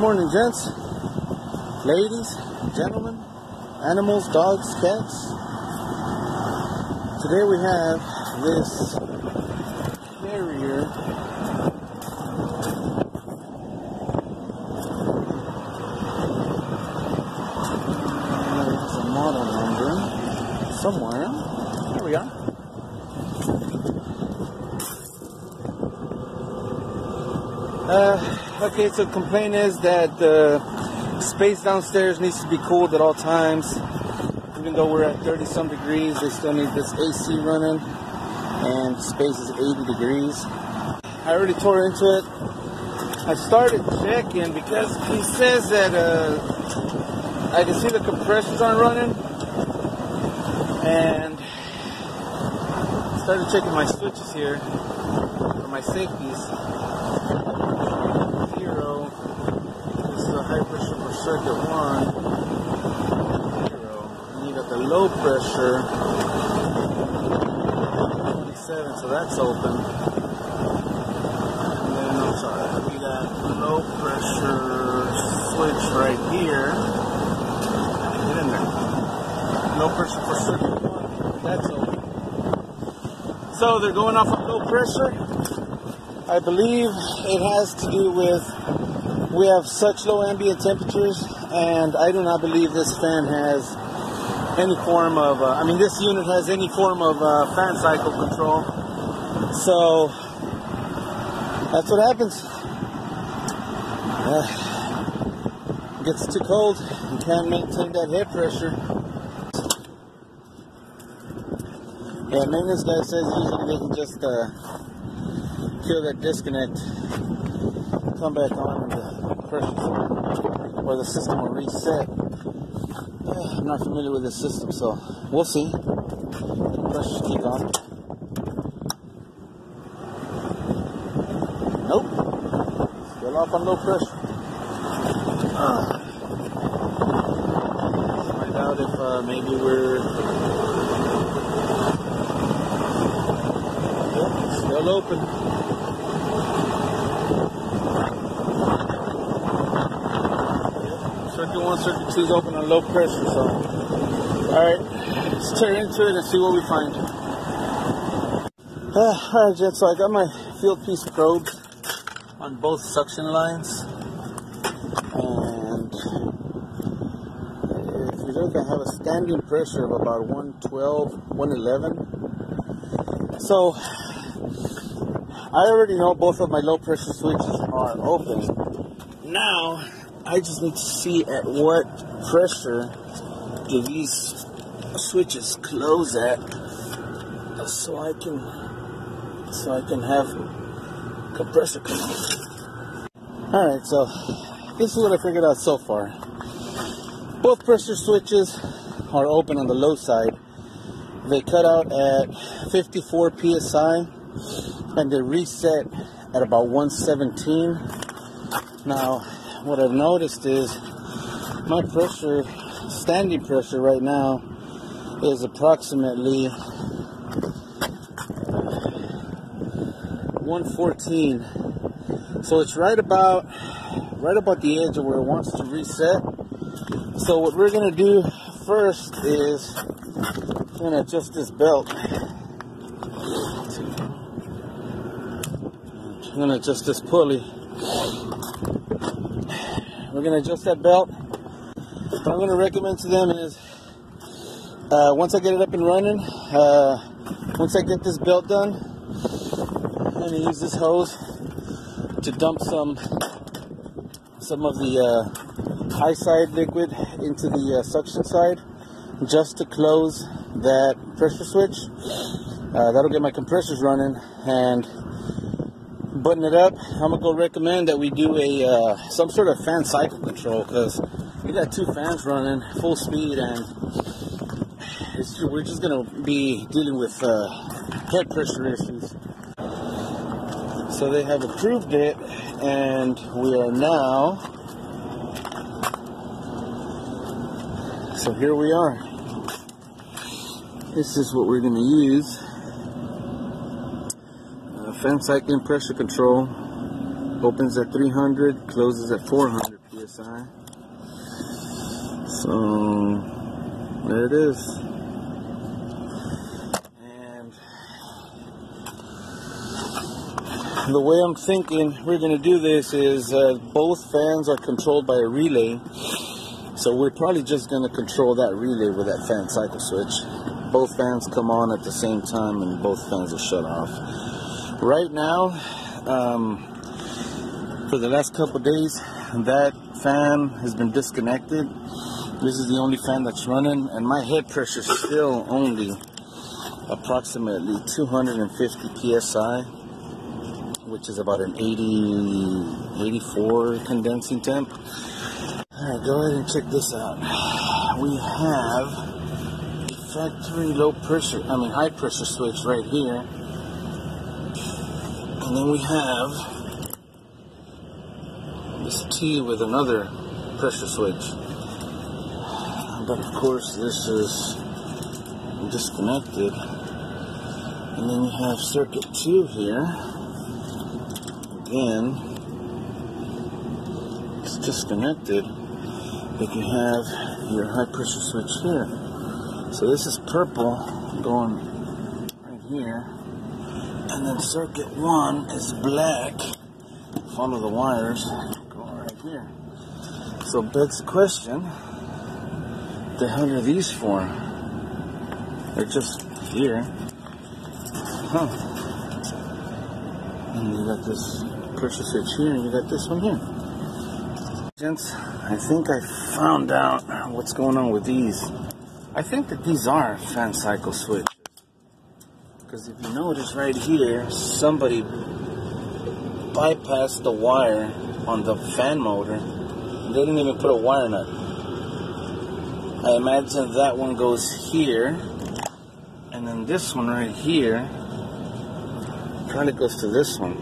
morning, gents, ladies, gentlemen, animals, dogs, cats. Today we have this carrier. There's a model number somewhere. There we are. Uh, okay, so complaint is that the space downstairs needs to be cooled at all times. Even though we're at 30 some degrees, they still need this AC running, and space is 80 degrees. I already tore into it. I started checking because he says that uh, I can see the compressors aren't running, and started checking my switches here for my safeties zero. This is a high pressure for circuit one. Zero. And you got the low pressure. 27, so that's open. And then I'm sorry, got low pressure switch right here. Get in there. Low pressure for circuit one. That's open. So they're going off of low pressure. I believe it has to do with we have such low ambient temperatures, and I do not believe this fan has any form of. Uh, I mean, this unit has any form of uh, fan cycle control. So that's what happens. Uh, gets too cold, you can't maintain that head pressure. Yeah, maintenance guy says usually they can just uh, kill that disconnect, come back on, the or the system will reset. I'm not familiar with this system, so we'll see. Pressures keep on. Nope, still off on low pressure. Uh, find out if uh, maybe we're Yep, still open. Circuit one, circuit is open on low pressure, so. Alright, let's tear into it and see what we find. Uh, Alright, Jet, so I got my Fieldpiece probes on both suction lines. And if you look, I have a standing pressure of about 112, 111. So I already know both of my low pressure switches are open. Now I just need to see at what pressure do these switches close at so I can so I can have compressor come. Alright, so this is what I figured out so far. Both pressure switches are open on the low side. They cut out at 54 psi and they reset at about 117. Now, what I've noticed is my pressure, standing pressure right now, is approximately 114. So it's right about right about the edge of where it wants to reset. So what we're gonna do first is gonna adjust this belt. I'm gonna adjust this pulley. We're gonna adjust that belt. What I'm gonna recommend to them is uh, once I get it up and running, uh, once I get this belt done, I'm gonna use this hose to dump some some of the uh, high side liquid into the uh, suction side, just to close that pressure switch. Uh, that'll get my compressors running and button it up. I'm gonna go recommend that we do a uh, some sort of fan cycle control because we got two fans running full speed and we're just gonna be dealing with uh, head pressure issues. So they have approved it, and we are now. So here we are. This is what we're gonna use fan cycling pressure control opens at 300, closes at 400 PSI. So there it is. And the way I'm thinking we're going to do this is uh, both fans are controlled by a relay. So we're probably just going to control that relay with that fan cycle switch. Both fans come on at the same time and both fans will shut off. Right now, um, for the last couple days, that fan has been disconnected. This is the only fan that's running, and my head pressure is still only approximately 250 psi, which is about an 80, 84 condensing temp. Alright, go ahead and check this out. We have factory low pressure, I mean high pressure switch right here. And then we have this T with another pressure switch. But of course this is disconnected. And then we have circuit 2 here. Again, it's disconnected but you have your high pressure switch here. So this is purple going right here. And then circuit one is black. Follow the wires going right here. So the question, the hell are these for? They're just here. Huh. And you got this pressure switch here and you got this one here. Gents, I think I found out what's going on with these. I think that these are fan cycle switches. Because if you notice right here, somebody bypassed the wire on the fan motor. They didn't even put a wire nut. I imagine that one goes here. And then this one right here kind of goes to this one.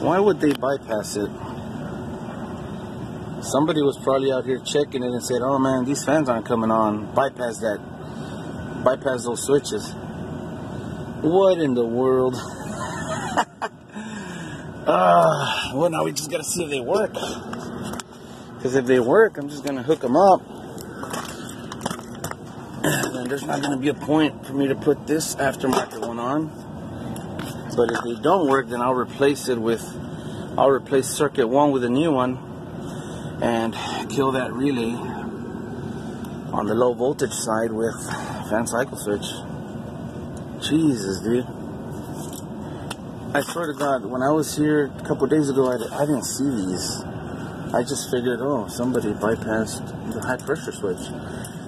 Why would they bypass it? somebody was probably out here checking it and said, "Oh man, these fans aren't coming on. Bypass that. Bypass those switches." What in the world? uh, well, now we just gotta see if they work. Because if they work, I'm just gonna hook them up. And there's not gonna be a point for me to put this aftermarket one on. But if they don't work, then I'll replace it with. I'll replace circuit one with a new one and kill that relay on the low voltage side with fan cycle switch. Jesus, dude. I swear to God, when I was here a couple days ago, I, I didn't see these. I just figured, oh, somebody bypassed the high pressure switch.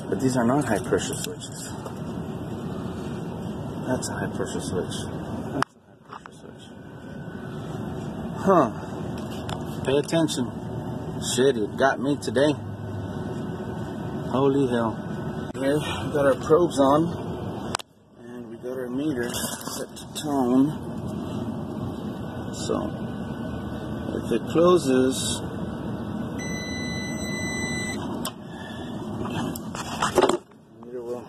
But these are not high pressure switches. That's a high pressure switch. That's a high pressure switch. Huh. Pay attention. Shit, it got me today. Holy hell. Here, got our probes on, and we got our meter set to tone. So, if it closes, meter will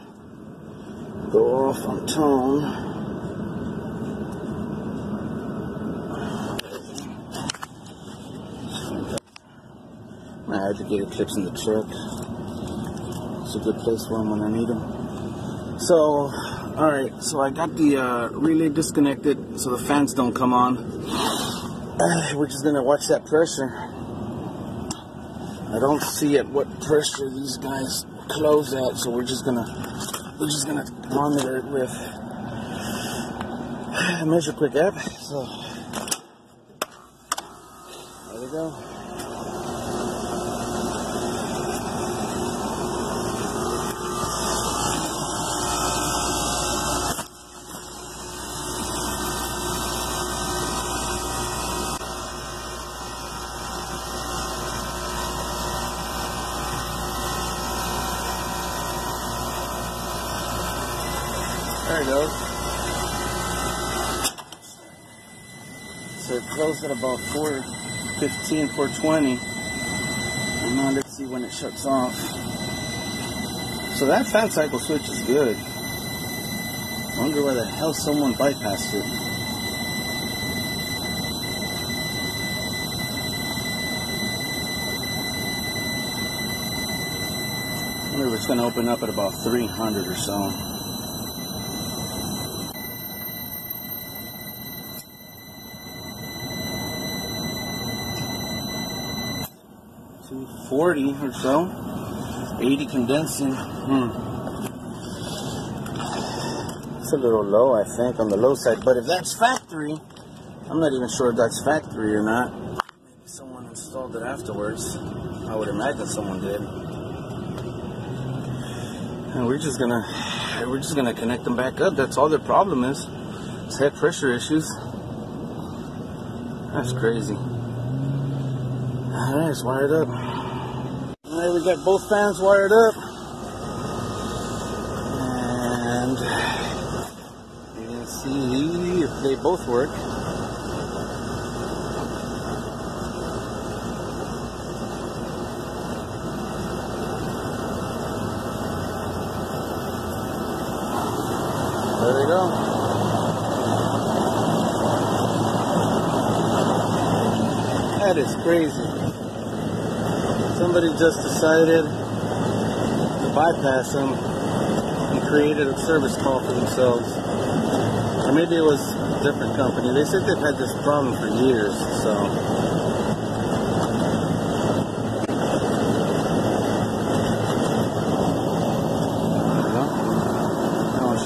go off on tone. My educated clips in the truck. It's a good place for them when I need them. So, alright, so I got the uh, relay disconnected so the fans don't come on. We're just gonna watch that pressure. I don't see at what pressure these guys close at, so we're just gonna we're just gonna monitor it with Measure Quick app. So there we go. closed at about 415, 420. And now let's see when it shuts off. So that fan cycle switch is good. Wonder why the hell someone bypassed it. wonder if it's going to open up at about 300 or so. Two forty or so. 80 condensing. Hmm. It's a little low, I think, on the low side. But if that's factory, I'm not even sure if that's factory or not. Maybe someone installed it afterwards. I would imagine someone did. And we're just gonna we're just gonna connect them back up. That's all their problem is. It's head pressure issues. That's crazy. Alright, it's wired up. We got both fans wired up. And you can see if they both work. There we go. That is crazy. Somebody just decided to bypass them and created a service call for themselves. Or maybe it was a different company. They said they've had this problem for years, so.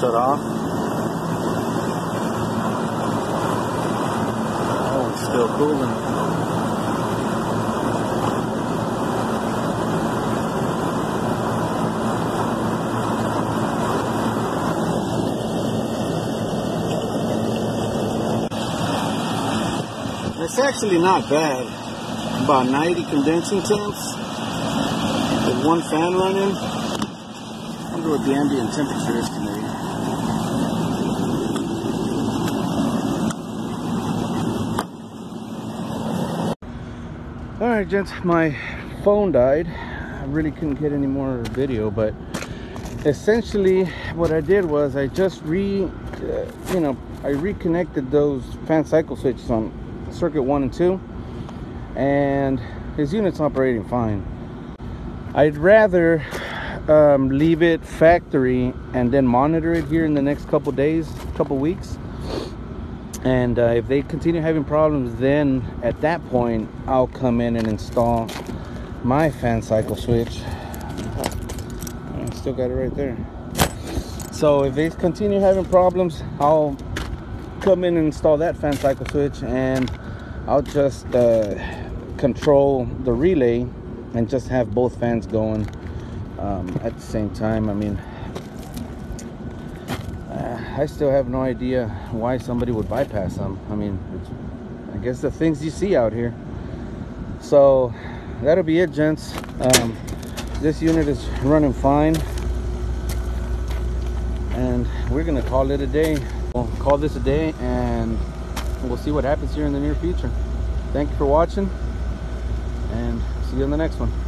Shut off. Oh, it's still cooling. It's actually not bad. About 90 condensing temps with one fan running. I wonder what the ambient temperature is today. All right, gents, my phone died. I really couldn't get any more video, but essentially what I did was I just re, uh, you know, I reconnected those fan cycle switches on circuit one and two, and his unit's operating fine. I'd rather um, leave it factory and then monitor it here in the next couple days, couple weeks. And uh, if they continue having problems, then at that point, I'll come in and install my fan cycle switch. I still got it right there. So if they continue having problems, I'll come in and install that fan cycle switch and I'll just uh, control the relay and just have both fans going um, at the same time. I mean, uh, I still have no idea why somebody would bypass them. I mean, I guess the things you see out here. So that'll be it, gents. Um, this unit is running fine, and we're gonna call it a day. We'll call this a day, and we'll see what happens here in the near future. Thank you for watching, and see you in the next one.